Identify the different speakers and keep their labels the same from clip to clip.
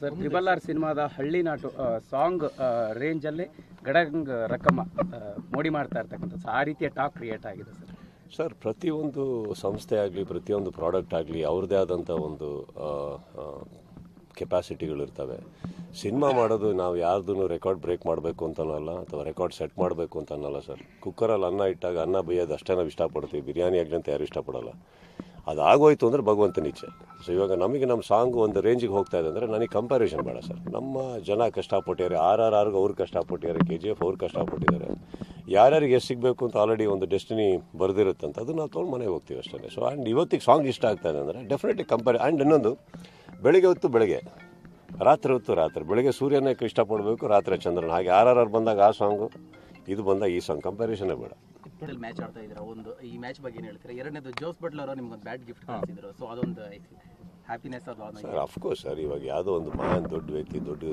Speaker 1: Sir, triple R ಸಿನಿಮಾದ ಹಳ್ಳಿ ನಾಟು song ರೇಂಜಲ್ಲಿ ಗಡಂಗ್ ರಕಮ ಮೋಡಿ ಮಾಡ್ತಾ ಇರ್ತಕ್ಕಂಥದ್ದು. ಆ ರೀತಿಯ ಟಾಕ್ ಕ್ರಿಯೇಟ್ ಆಗಿದೆ ಸರ್.
Speaker 2: ಸರ್, ಪ್ರತಿಯೊಂದು ಸಂಸ್ಥೆ ಆಗಲಿ, ಪ್ರತಿಯೊಂದು ಪ್ರಾಡಕ್ಟ್ ಆಗಲಿ, ಅವ್ರದ್ದೇ ಆದಂಥ ಒಂದು ಕೆಪಾಸಿಟಿಗಳಿರ್ತವೆ ಸಿನಿಮಾ ಮಾಡೋದು ನಾವು ಯಾರ್ದೂ ರೆಕಾರ್ಡ್ ಬ್ರೇಕ್ ಮಾಡಬೇಕು ಅಂತನಲ್ಲ ಅಥವಾ ರೆಕಾರ್ಡ್ ಸೆಟ್ ಮಾಡಬೇಕು ಅಂತನಲ್ಲ ಸರ್. ಕುಕ್ಕರಲ್ಲಿ ಅನ್ನ ಇಟ್ಟಾಗ ಅನ್ನ ಬೇಯೋದು ಅಷ್ಟೇ ನಾವು ಇಷ್ಟಪಡ್ತೀವಿ. ಬಿರಿಯಾನಿ ಆಗಲಿ ಅಂತ ಯಾರು ಇಷ್ಟಪಡಲ್ಲ. ಅದಾಗೋಯ್ತು ಅಂದರೆ ಭಗವಂತ ಇಚ್ಛೆ. ಸೊ ಇವಾಗ ನಮಗೆ ನಮ್ಮ ಸಾಂಗ್ ಒಂದು ರೇಂಜಿಗೆ ಹೋಗ್ತಾ ಇದೆ ಅಂದರೆ ನನಗೆ ಕಂಪ್ಯಾರಿಸನ್ ಬೇಡ ಸರ್. ನಮ್ಮ ಜನ ಕಷ್ಟಪಟ್ಟಿದ್ದಾರೆ. ಆರ್ ಆರ್ ಆರ್ಗೆ ಅವ್ರು ಕಷ್ಟಪಟ್ಟಿದ್ದಾರೆ. ಕೆ ಜಿ ಎಫ್ ಅವ್ರು ಕಷ್ಟಪಟ್ಟಿದ್ದಾರೆ. ಯಾರ್ಯಾರಿಗೆ ಎಷ್ಟು ಸಿಗಬೇಕು ಅಂತ ಆಲ್ರೆಡಿ ಒಂದು ಡೆಸ್ಟಿನಿ ಬರೆದಿರುತ್ತಂತ ಅದು ನಾವು ತೊಗೊಂಡು ಮನೆಗೆ ಹೋಗ್ತೀವಿ ಅಷ್ಟೇ. ಸೊ ಆ್ಯಂಡ್ ಇವತ್ತಿಗೆ ಸಾಂಗ್ ಇಷ್ಟ ಆಗ್ತಾ ಇದೆ ಅಂದರೆ ಡೆಫಿನೆಟ್ಲಿ ಕಂಪೇರ್ ಆ್ಯಂಡ್ ಇನ್ನೊಂದು, ಬೆಳಿಗ್ಗೆ ಹೊತ್ತು ಬೆಳಗ್ಗೆ, ರಾತ್ರಿ ಹೊತ್ತು ರಾತ್ರಿ, ಬೆಳಗ್ಗೆ ಸೂರ್ಯನೇ ಇಷ್ಟಪಡಬೇಕು, ರಾತ್ರಿ ಚಂದ್ರನ. ಹಾಗೆ ಆರ್ ಆರ್ ಆರ್ ಬಂದಾಗ ಆ ಸಾಂಗು ಇದು ಬಂದಾಗ ಈ ಸಾಂಗ್ ಕಂಪಾರಿಸನೇ ಬೇಡ.
Speaker 3: ಮ್ಯಾಚ್ ಆಡ್ತಾ ಇದ್ದೀರಾ? ಒಂದು ಈ ಮ್ಯಾಚ್ ಬಗ್ಗೆ ಏನು ಹೇಳ್ತೀರಾ? ಎರಡನೇದು ಜೋಸ್ ಬಟ್ಲರ್ ಅವರು ನಿಮ್ಗೊಂದು ಬ್ಯಾಟ್ ಗಿಫ್ಟ್ ಕಳಿಸಿದ್ರು. ಸೊ ಅದೊಂದು ಹ್ಯಾಪಿನೆಸ್ ಅದು
Speaker 2: ಸರ್ ಅಫ್ಕೋರ್ಸ್ ಸರ್ ಇವಾಗ ಯಾವುದೋ ಒಂದು ಮಹಾನ್ ದೊಡ್ಡ ವ್ಯಕ್ತಿ ದೊಡ್ಡ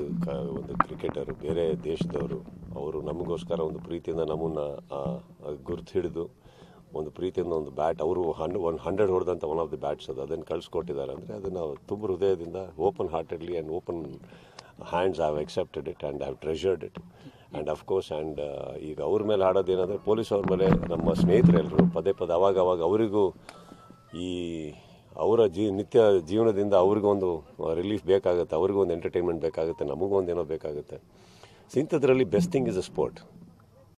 Speaker 2: ಒಂದು ಕ್ರಿಕೆಟರು ಬೇರೆ ದೇಶದವರು ಅವರು ನಮಗೋಸ್ಕರ ಒಂದು ಪ್ರೀತಿಯಿಂದ ನಮ್ಮನ್ನು ಗುರ್ತು ಹಿಡಿದು ಒಂದು ಪ್ರೀತಿಯಿಂದ ಒಂದು ಬ್ಯಾಟ್ ಅವರು ಹನ್ ಒನ್ ಹಂಡ್ರೆಡ್ ಹೊಡೆದಂಥ ಒನ್ ಆಫ್ ದಿ ಬ್ಯಾಟ್ಸ್ ಅದು. ಅದನ್ನು ಕಳಿಸ್ಕೊಟ್ಟಿದ್ದಾರೆ. ಅಂದರೆ ಅದನ್ನು ತುಂಬ ಹೃದಯದಿಂದ open heartedly and open hands have accepted it and have treasured it and of course and ಈಗ ಅವ್ರ ಮೇಲೆ ಹಾಡೋದೇನಂದರೆ ಪೊಲೀಸ್ ಅವ್ರ ಮೇಲೆ ನಮ್ಮ ಸ್ನೇಹಿತರೆಲ್ಲರೂ ಪದೇ ಪದೇ ಅವಾಗ ಅವಾಗ ಅವರಿಗೂ ಈ ಅವರ ಜೀ, ನಿತ್ಯ ಜೀವನದಿಂದ ಅವ್ರಿಗೊಂದು ರಿಲೀಫ್ ಬೇಕಾಗುತ್ತೆ ಅವ್ರಿಗೊಂದು ಎಂಟರ್ಟೈನ್ಮೆಂಟ್ ಬೇಕಾಗುತ್ತೆ, ನಮಗೂ ಒಂದೇನೋ ಬೇಕಾಗುತ್ತೆ. ಇಂಥದ್ರಲ್ಲಿ best thing is a sport